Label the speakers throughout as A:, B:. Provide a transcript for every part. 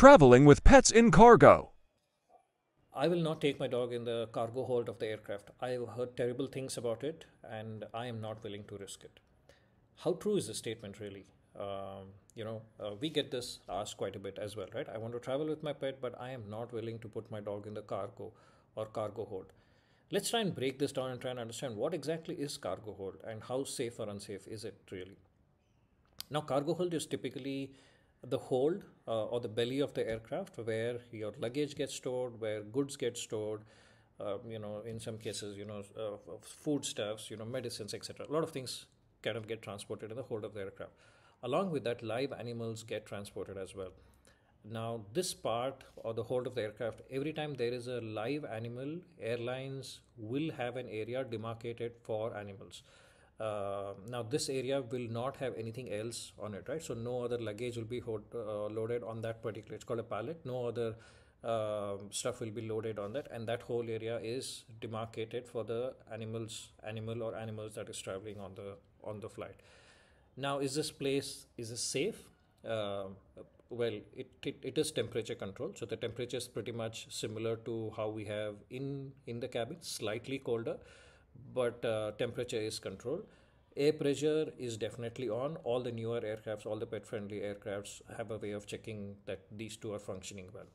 A: Traveling with pets in cargo.
B: I will not take my dog in the cargo hold of the aircraft. I have heard terrible things about it and I am not willing to risk it. How true is this statement really? Um, you know, uh, we get this asked quite a bit as well, right? I want to travel with my pet, but I am not willing to put my dog in the cargo or cargo hold. Let's try and break this down and try and understand what exactly is cargo hold and how safe or unsafe is it really. Now, cargo hold is typically the hold uh, or the belly of the aircraft where your luggage gets stored, where goods get stored. Uh, you know, in some cases, you know, uh, foodstuffs, you know, medicines, etc. A lot of things kind of get transported in the hold of the aircraft. Along with that, live animals get transported as well. Now, this part or the hold of the aircraft, every time there is a live animal, airlines will have an area demarcated for animals. Uh, now, this area will not have anything else on it, right? So, no other luggage will be hold, uh, loaded on that particular. It's called a pallet. No other uh, stuff will be loaded on that, and that whole area is demarcated for the animals, animal or animals that is traveling on the on the flight. Now, is this place is this safe? Uh, well, it, it, it is temperature control. So the temperature is pretty much similar to how we have in in the cabin, slightly colder, but uh, temperature is controlled. Air pressure is definitely on. All the newer aircrafts, all the pet-friendly aircrafts have a way of checking that these two are functioning well.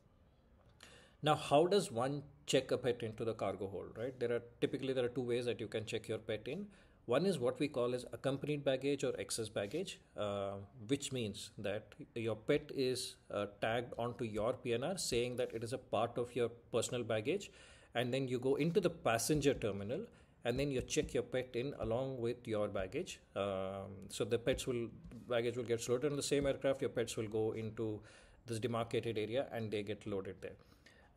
B: Now, how does one check a pet into the cargo hold? Right? There are typically there are two ways that you can check your pet in. One is what we call as accompanied baggage or excess baggage, uh, which means that your pet is uh, tagged onto your PNR saying that it is a part of your personal baggage. And then you go into the passenger terminal and then you check your pet in along with your baggage. Um, so the pets will, baggage will get loaded on the same aircraft. Your pets will go into this demarcated area and they get loaded there.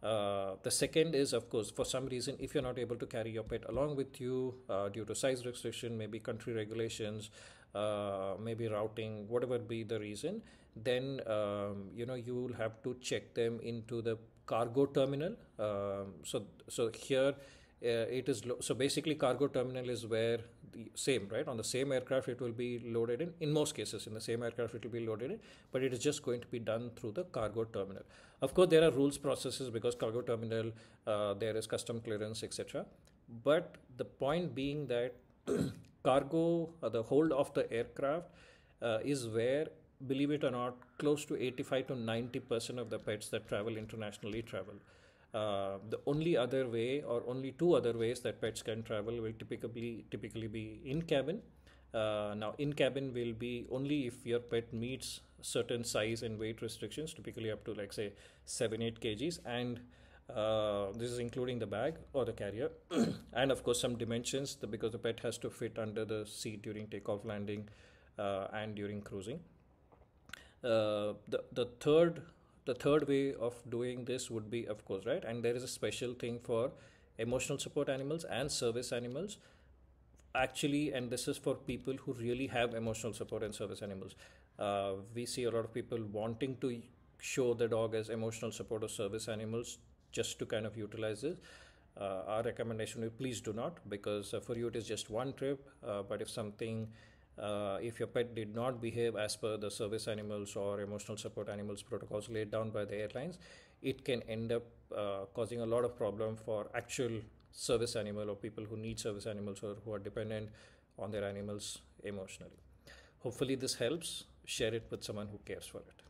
B: Uh, the second is, of course, for some reason, if you're not able to carry your pet along with you uh, due to size restriction, maybe country regulations, uh, maybe routing, whatever be the reason, then um, you know you will have to check them into the cargo terminal. Um, so, so here it is so basically cargo terminal is where the same right? On the same aircraft it will be loaded in in most cases in the same aircraft it will be loaded in but it is just going to be done through the cargo terminal. Of course there are rules processes because cargo terminal uh, there is custom clearance etc but the point being that cargo uh, the hold of the aircraft uh, is where believe it or not close to 85 to 90 percent of the pets that travel internationally travel uh, the only other way or only two other ways that pets can travel will typically typically be in cabin. Uh, now in cabin will be only if your pet meets certain size and weight restrictions typically up to like say 7 8 kgs. And uh, this is including the bag or the carrier. And of course some dimensions because the pet has to fit under the seat during takeoff landing uh, and during cruising. Uh, the the third the third way of doing this would be of course right? And there is a special thing for emotional support animals and service animals. Actually and this is for people who really have emotional support and service animals. Uh, we see a lot of people wanting to show the dog as emotional support or service animals just to kind of utilize this uh, our recommendation is please do not because uh, for you it is just one trip uh, but if something uh, if your pet did not behave as per the service animals or emotional support animals protocols laid down by the airlines, it can end up uh, causing a lot of problem for actual service animal or people who need service animals or who are dependent on their animals emotionally. Hopefully, this helps. Share it with someone who cares for it.